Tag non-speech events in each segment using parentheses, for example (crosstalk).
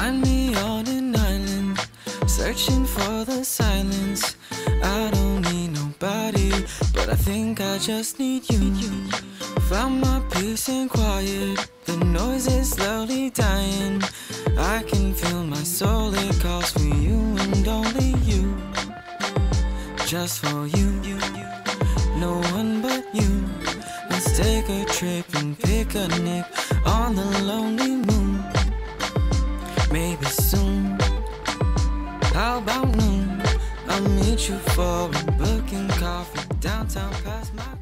Find me on an island, searching for the silence. I don't need nobody, but I think I just need you. Found my peace and quiet, the noise is slowly dying. I can feel my soul, it calls for you and only you. Just for you, no one but you. Let's take a trip and picnic on the lonely meet you for a booking coffee downtown past my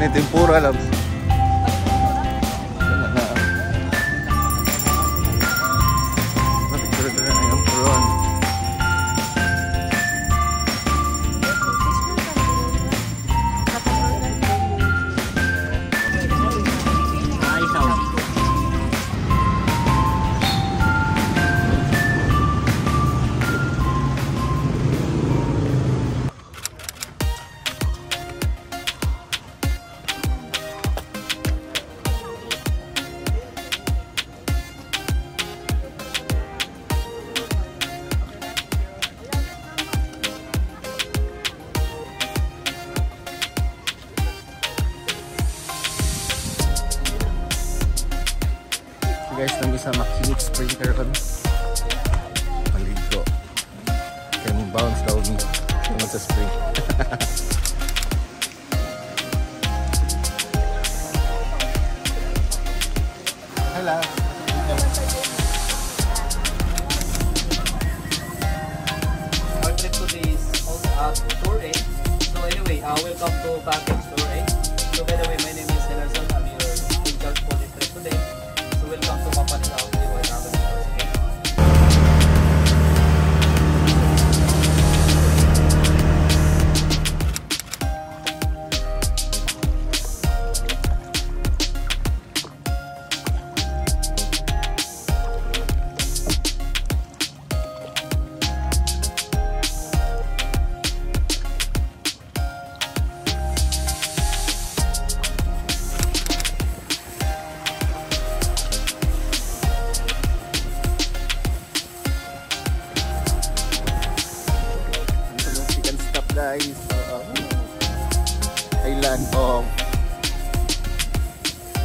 en la guys, nang isa makinig sprinter on. Maligo. Kaya mong bounce daw ni tungod sa spring. Hello. Our trip today is also at Tour A. So anyway, uh, welcome to package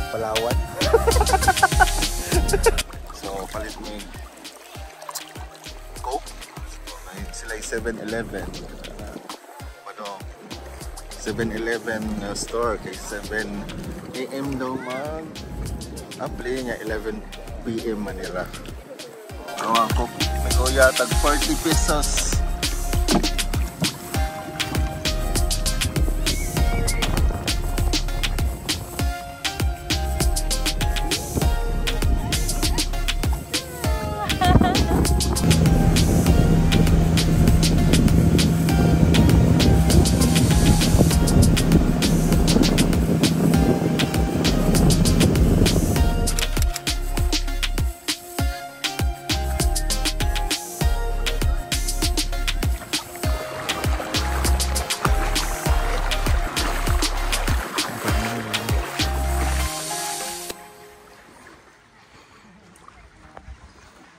Palawan. (laughs) so palit mo yung Coke. Sila yung 7-Eleven. Uh, ano, 7-Eleven uh, store kay 7 AM daw mag ang play niya 11 PM Manila. Gawa ko. May kuya tag 40 pesos.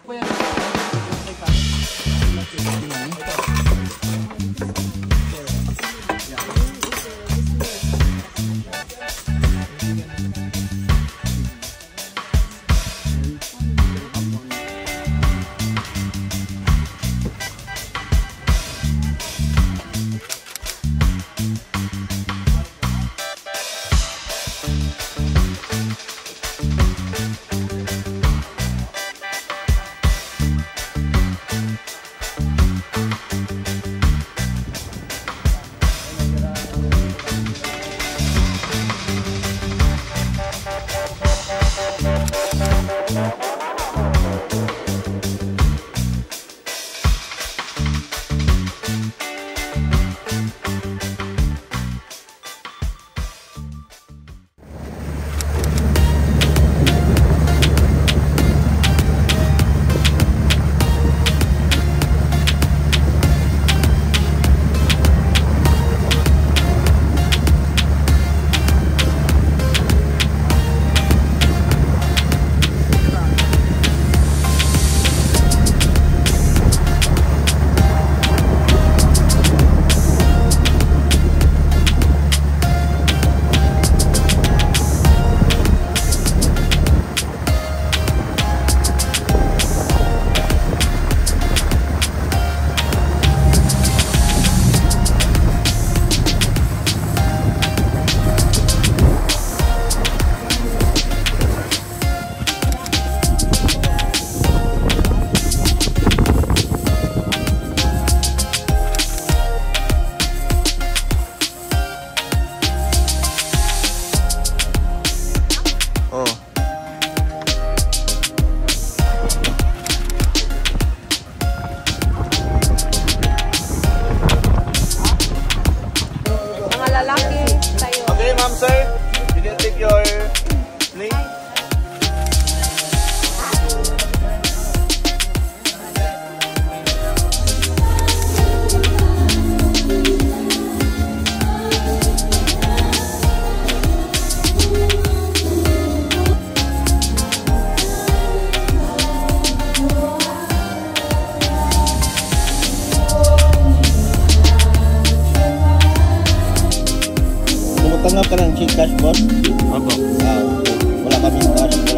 puede... Nakatanggap ka ng Gcash, boss? Opo. Okay. Wala kaming cash.